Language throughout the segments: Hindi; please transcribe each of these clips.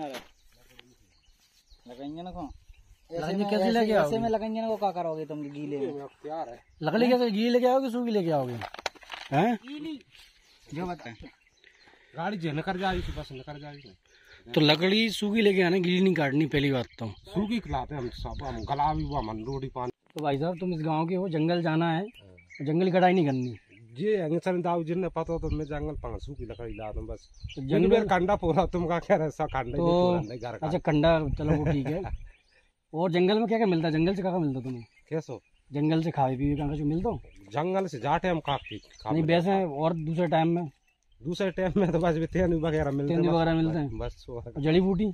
आ रहा लगाएँगे ना को लगाएँगे कैसे लेके आओगे? में लगाएँगे ना को क्या करोगे तुम गीले में तैयार है। लकड़ी कैसे गीली लेके आओगे सूखी लेके आओगे? हैं? जो बताए गाड़ी जो नकर जाएगी बस नकर जाएगी तो लकड़ी सूखी लेके आना गीली नहीं काटनी पहली बात तो। सूखी खिलाते हम सब हम गला भी हुआ मन रोटी पानी। तो भाई साहब तुम इस गाँव के हो जंगल जाना है जंगल कटाई नहीं करनी। जे दाऊ पता तो मैं जंगल सूखी लकड़ी ला दूँ बस जंगल कंडा पूरा तुम का कह रहे कंडा तो घर का अच्छा कंडा चलो वो ठीक है और जंगल में क्या क्या मिलता है जंगल से क्या क्या मिलता तुम्हें कैसो जंगल से खाए पिए का जो मिलता हो जंगल से जाटे हम काफ़ी नहीं वैसे और दूसरे टाइम में दूसरे टाइम में तो बस भी तेन वगैरह मिलते हैं, वगैरह मिलते हैं बस जड़ी बूटी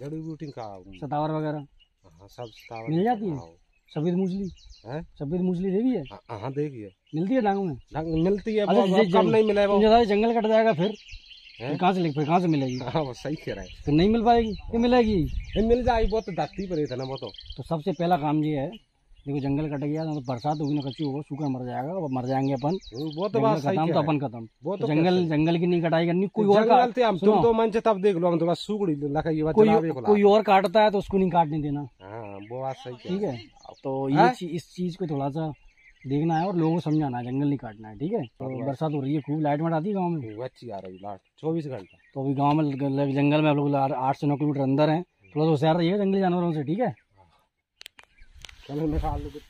जड़ी बूटी का सतावर वगैरह हाँ, सब सतावर मिल जाती है? हाँ, सफ़ेद मूसली हैं? सफ़ेद मूसली देखी है? हाँ, हाँ देखिए मिलती है डांगों में? मिलती है कम नहीं मिले ज़्यादा जंगल कट जाएगा फिर। हैं? कहाँ से फिर कहाँ से मिलेगी? हाँ वो सही कह रहे हैं। फिर नहीं मिल पाएगी फिर मिलेगी। ये मिल जाएगी वो तो धरती पर ही था ना वो तो। तो सबसे पहला काम ये है देखो जंगल कट गया तो बरसात होगी ना कच्ची होगा सूखा मर जाएगा और मर जाएँगे अपन। वो तो बात सही खत्म तो अपन खत्म। वो तो तो जंगल जंगल की नहीं कटाई करनी कोई और जंगल का हम तुम तो मन से तब देख लो हम तो बस ये बात कोई और काटता है तो उसको नहीं काटने देना। हाँ वो बात सही ठीक है। तो हाँ? ये ची, इस चीज़ को थोड़ा सा देखना है और लोगों को समझाना है जंगल नहीं काटना है ठीक है? तो बरसात हो रही है खूब लाइट मट आती है गाँव में। हैं। अच्छी आ रही है चौबीस घंटा। तो अभी गाँव में जंगल में आप लोग आठ सौ से नौ किलोमीटर अंदर है। थोड़ा सा होशियार रहिएगा जंगली जानवरों से ठीक है? चलो निकाल लो कुछ